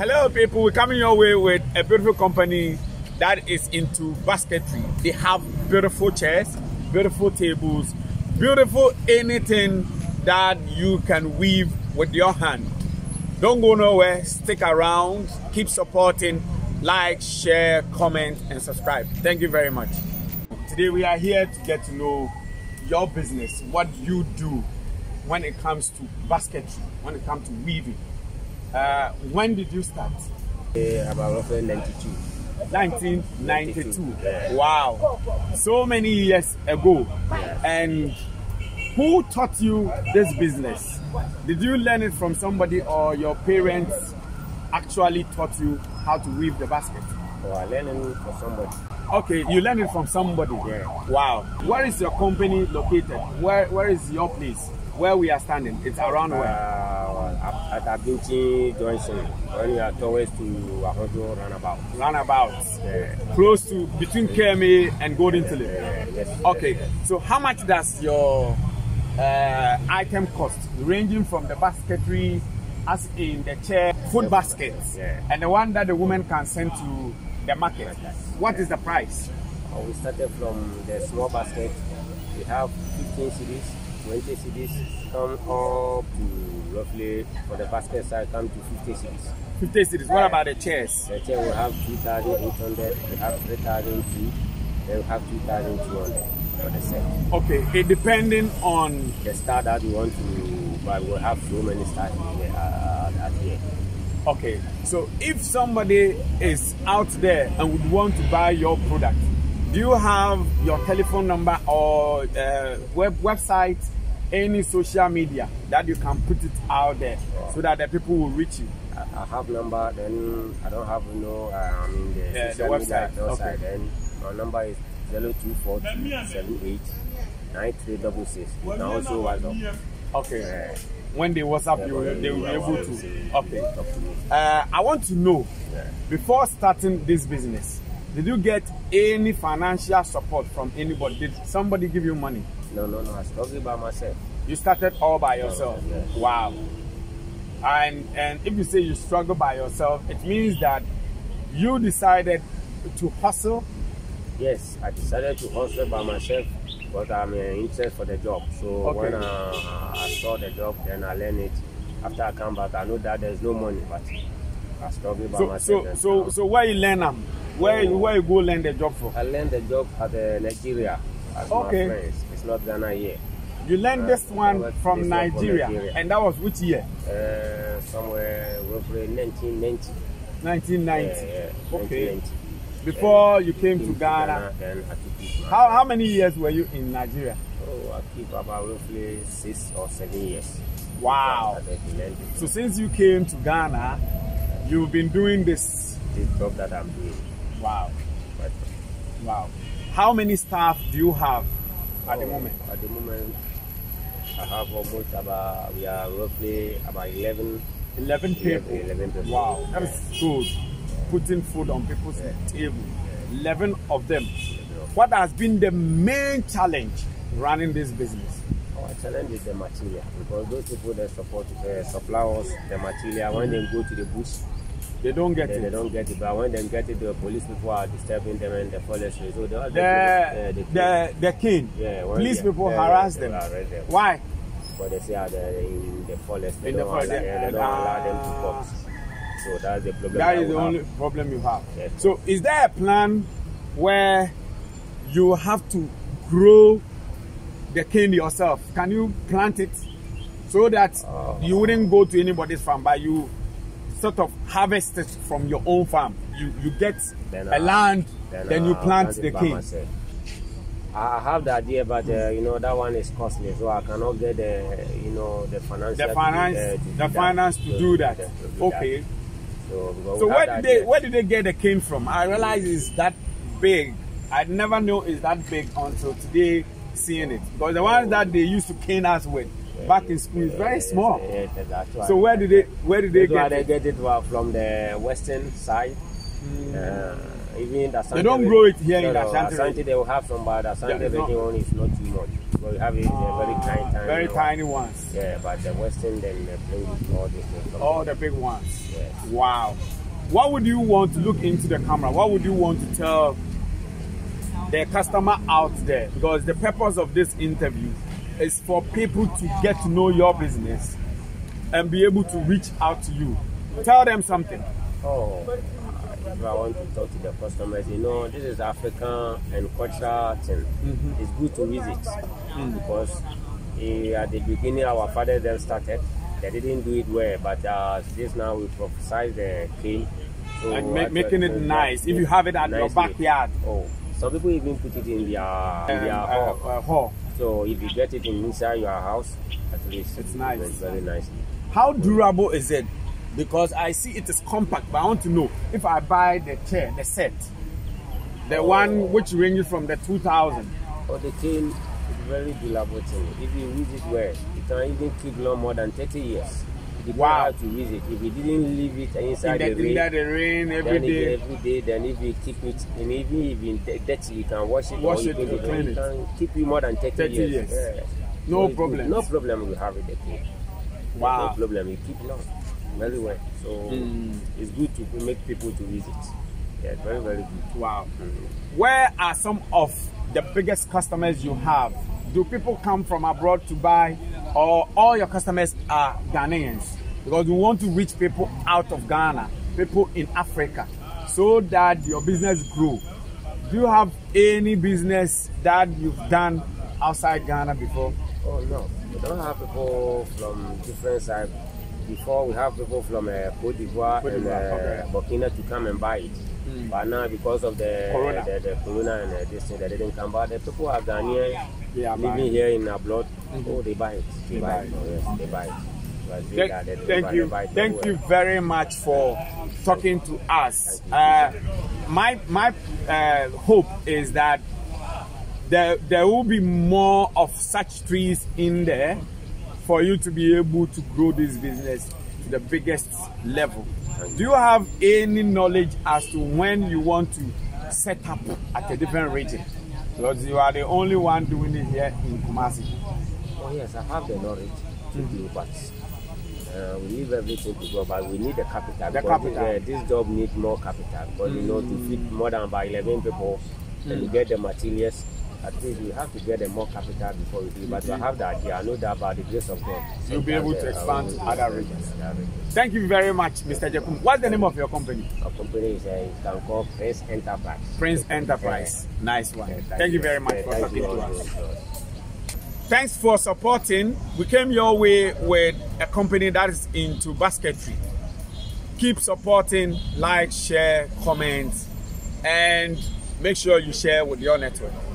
Hello, people. We're coming your way with a beautiful company that is into basketry. They have beautiful chairs, beautiful tables, beautiful anything that you can weave with your hand. Don't go nowhere. Stick around. Keep supporting. Like, share, comment, and subscribe. Thank you very much. Today we are here to get to know your business, what you do when it comes to basketry, when it comes to weaving. Uh, when did you start? Uh, about roughly 92. 1992. Yeah. Wow. So many years ago. Yeah. And who taught you this business? Did you learn it from somebody or your parents actually taught you how to weave the basket? So I learned for somebody. Okay, you learned it from somebody. Yeah. Wow. Where is your company located? Where Where is your place? Where we are standing? It's around where? Uh, at Abinchi Junction, when you are towards to Ahodwo Runabout. Roundabout. Yeah. Close to between KMA and Golden Tulip. Yeah, yes. Okay, so how much does your uh, item cost, ranging from the basketry, as in the chair, food baskets, Yeah. and the one that the woman can send to the market? What is the price? Uh, we started from the small basket. We have 15 cedis, 20 cedis, come up to roughly, for the basket side, come to 50 cedis. 50 cedis. What about the chairs? The chair will have 2,800, we have 3,002, then we have 2,200 for the set. Okay, it depending on the star that you want to buy, we'll have so many stars here, uh, at here. Okay, so if somebody is out there and would want to buy your product, do you have your telephone number or uh, web website, any social media that you can put it out there so that the people will reach you? I, I have number, then I don't have no know, uh, I mean the Yeah, the social media website, website. okay. Then my number is 024278 9366. And also WhatsApp. Okay. When they WhatsApp you, Yeah, they will be able to. Okay. Talk to me. Uh, I want to know Yeah. before starting this business, did you get any financial support from anybody? Did somebody give you money? No, no, no. I struggle by myself. You started all by yourself. yeah. Wow. And and if you say you struggle by yourself, it means that you decided to hustle. Yes, I decided to hustle by myself, but I'm uh, interested for the job. So Okay. when uh, I saw the job, then I learned it. After I come back, I know that there's no money, but I struggle by So myself. so so so where you learn them? Where you where you go learn the job from? I learned the job at uh, Nigeria. As Okay. It's not Ghana here. You learned this Uh, one this from one from Nigeria, Nigeria. and that was which year? Uh, somewhere roughly 1990. 1990. Yeah, yeah, Okay. 1990. Before you came to Came Ghana, I took it. how how many years were you in Nigeria? Oh, I keep about roughly six or seven years. Wow. I started to learn So since you came to Ghana, you've been doing this. this job that I'm doing. Wow. Wow. How many staff do you have at the oh, moment? At the moment, I have almost about, we are roughly about 11, 11 people. 11, 11 people. Wow, that is good. Putting food on people's table. 11 of them. What has been the main challenge running this business? Our challenge is the material because those people that support uh, supply us the material when they go to the bush They don't get they, they don't get it but when they get it the police people are disturbing them and the forestry so they are The, uh, the, the king. Yeah, Police they- people yeah, harass they them. them. Why? but they say are they in the forest they In the don't forest, allow, yeah. they don't allow them to Ah. cross so that's the problem That is the have. only problem you have. Yes. So, is there a plan where you have to grow the cane yourself? Can you plant it so that Uh, you wouldn't go to anybody's farm, but you sort of harvest it from your own farm? You you get Then a land, then, you I'll plant the cane. I have the idea, but uh, you know that one is costly, so I cannot get the you know the finance. The finance, the finance to do that. Okay. So, So where did they idea. where did they get the cane from? I realize it's that big. I never know it's that big until today seeing it. Because the ones that they used to cane us with back in school is very small. yes, yes, that's. So where did they where did they get they it? get it from the western side. Uh, even the Asante don't grow it here in no, the no, Ashanti Ashanti they will have some, but the Ashanti Yeah, it's not- region one is not too much. But we have it uh, very tiny, tiny. Very tiny ones. Yeah, but the Western then they bring all these things. All the big ones. Yes. Wow. What would you want to look into the camera? What would you want to tell the customer out there? Because the purpose of this interview is for people to get to know your business and be able to reach out to you. Tell them something. Oh, if I want to talk to the customers, you know, this is African and cultural thing. It's good to visit because eh, at the beginning our fathers them started. They didn't do it well, but uh, this now we prophesize the king. So And ma- actually, making it nice. If you have it at your backyard. Oh, some people even put it in their, in Um, their uh, hall. uh, hall. So if you get it in inside your house, at least It's nice. It's very nice. How durable is it? Because I see it is compact, but I want to know if I buy the chair, the set, the oh. one which ranges from the 2000. Oh, the cane is very durable thing. If you use it well, it can even keep long more than 30 years. It depends Wow. to use it. If you didn't leave it In inside the, the rain, the, rain every then day. Every day, then if you keep it, and even if you d- dirty, you can wash it. Wash or you it clean it. can keep you more than 30, 30 years. years. Yes. No it's good. problem. No problem you have with the cane. Wow. No problem. You keep long. Very well. So Mm. it's good to make people to visit. Yeah, very, very good. Wow. Where are some of the biggest customers you have? Do people come from abroad to buy, or all your customers are Ghanaians? Because we want to reach people out of Ghana, people in Africa, so that your business grow. Do you have any business that you've done outside Ghana before? Oh no, we don't have people from different sides. Before we have people from uh, Cote d'Ivoire and uh, okay. Burkina to come and buy it. But now because of the Corona. the, the corona and uh, this thing, they didn't come. But the people are Ghanaian living buying. here in abroad. Oh, they buy it. They, They buy, buy it. it. Yes, they buy it. Thank, they- they thank buy- you, they buy it thank very you very much for talking to us. Uh, my my uh, hope is that there there will be more of such trees in there for you to be able to grow this business to the biggest level. Do you have any knowledge as to when you want to set up at a different region? Because you are the only one doing it here in Kumasi. Oh yes, I have the knowledge to do, but uh, we leave everything to go. But we need the capital. The capital. uh, this job needs more capital because you know to feed more than about eleven people and to get the materials. At least we have to get the more capital before we do. But I have the idea. I know that by the grace of God, You'll be able to expand to other regions. Thank you very much, Mr. Jekum. What's the name of your company? Our company is uh, you can call Prince Enterprise. Prince Enterprise. Nice one. Yeah, Thank you very much Yeah, for talking to us. Thanks for supporting. We came your way with a company that is into basketry. Keep supporting, like, share, comment, and make sure you share with your network.